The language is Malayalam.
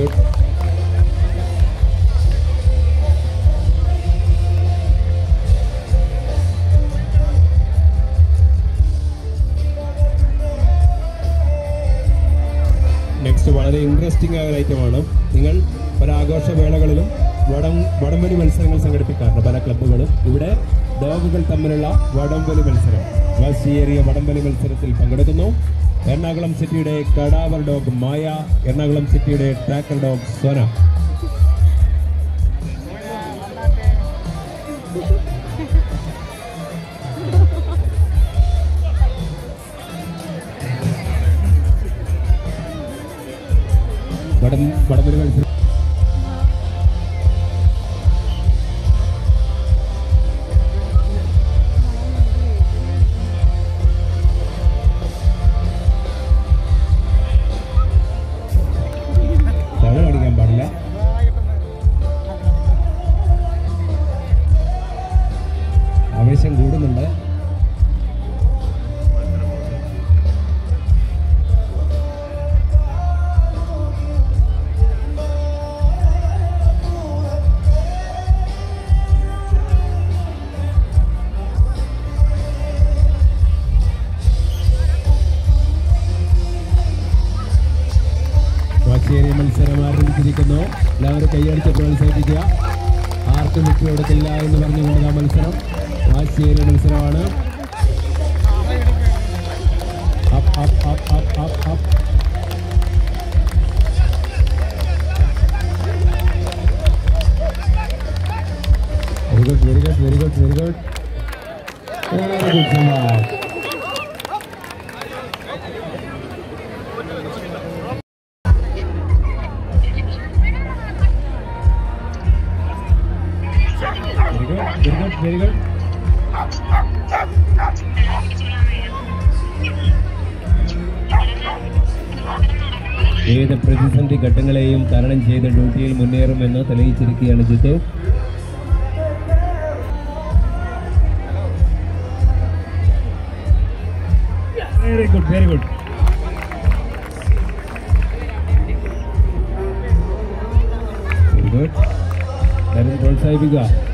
ഗുഡ് നെക്സ്റ്റ് വളരെ ഇൻട്രസ്റ്റിംഗ് ആയ ഒരു ഐറ്റമാണ് നിങ്ങൾ പല ആഘോഷവേളകളിലും വടം വടംവലി മത്സരങ്ങൾ സംഘടിപ്പിക്കാറുണ്ട് പല ക്ലബ്ബുകളും ഇവിടെ ഡോഗുകൾ തമ്മിലുള്ള വടംവലി മത്സരം. വാശിയേറിയ വടംവലി മത്സരത്തിൽ പങ്കെടുക്കുന്നു. എറണാകുളം സിറ്റിയുടെ കടാവർ ഡോഗ് മായ എറണാകുളം സിറ്റിയുടെ ട്രാക്കർ ഡോഗ് സോന വടം വടംവലി വാശിയേറിയ മത്സരം ആരംഭിച്ചിരിക്കുന്നു എല്ലാവരും കൈയടിച്ച് പ്രോത്സാഹിപ്പിക്കുക. ആർക്കും വിട്ടു കൊടുക്കില്ല എന്ന് പറഞ്ഞുകൊണ്ട് ആ മത്സരം. വാശിയേറിയ മത്സരമാണ്. Very good very good very good very good very good very good ഏത് പ്രതിസന്ധി ഘട്ടങ്ങളെയും തരണം ചെയ്ത് ഡ്യൂട്ടിയിൽ മുന്നേറുമെന്ന് തെളിയിച്ചിരിക്കുകയാണ് Jithu. Very good very good very good പ്രോത്സാഹിപ്പിക്കുക.